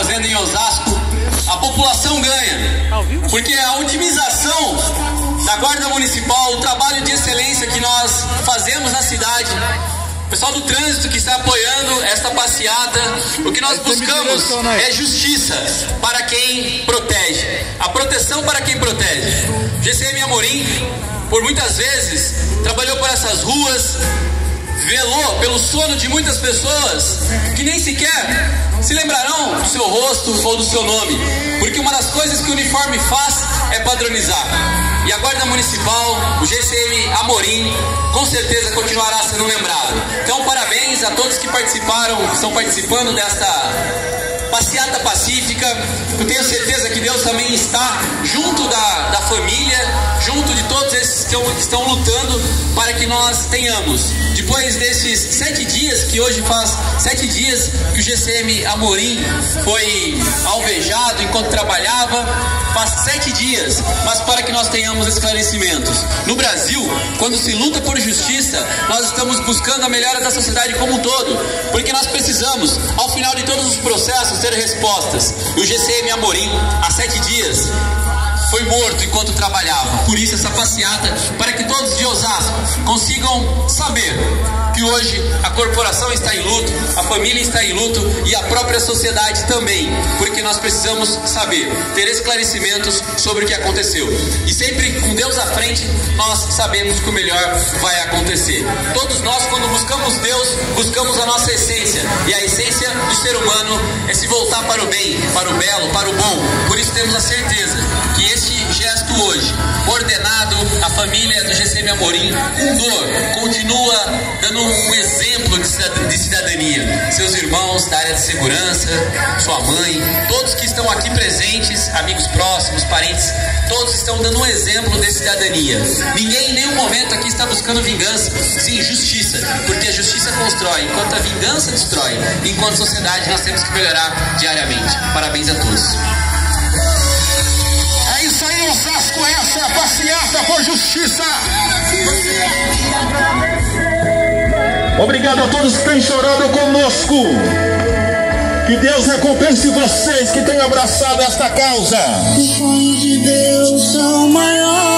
fazendo em Osasco, a população ganha. Porque a otimização da Guarda Municipal, o trabalho de excelência que nós fazemos na cidade, o pessoal do trânsito que está apoiando esta passeata, o que nós buscamos é justiça para quem protege, a proteção para quem protege. GCM Amorim, por muitas vezes, trabalhou por essas ruas, velou pelo sono de muitas pessoas que nem sequer rosto ou do seu nome, porque uma das coisas que o uniforme faz é padronizar. E a Guarda Municipal, o GCM Amorim, com certeza continuará sendo lembrado. Então, parabéns a todos que participaram, que estão participando desta passeata pacífica. Eu tenho certeza que Deus também está junto da, da família, junto de todos esses estão, estão lutando para que nós tenhamos. Depois desses sete dias, que hoje faz sete dias que o GCM Amorim foi alvejado enquanto trabalhava, faz sete dias, mas para que nós tenhamos esclarecimentos. No Brasil, quando se luta por justiça, nós estamos buscando a melhora da sociedade como um todo, porque nós precisamos, ao final de todos os processos, ter respostas. E o GCM Amorim, há sete dias, foi morto enquanto trabalhava. Por isso essa passeata, para que todos de Osasco consigam saber que hoje a corporação está em luto, a família está em luto e a própria sociedade também, porque nós precisamos saber, ter esclarecimentos sobre o que aconteceu. E sempre com Deus à frente, nós sabemos que o melhor vai acontecer. Todos nós, quando buscamos Deus, buscamos a nossa essência, e a essência do ser humano é se voltar para o bem, para o belo, para o bom. Por isso temos a certeza hoje, ordenado à família do GCM Amorim, dor, continua dando um exemplo de cidadania. Seus irmãos da área de segurança, sua mãe, todos que estão aqui presentes, amigos próximos, parentes, todos estão dando um exemplo de cidadania. Ninguém em nenhum momento aqui está buscando vingança, sim justiça, porque a justiça constrói, enquanto a vingança destrói. Enquanto sociedade nós temos que melhorar diariamente. Parabéns a todos. Passeata por justiça. Obrigado a todos que têm chorado conosco. Que Deus recompense vocês que têm abraçado esta causa. Os sonhos de Deus são maiores.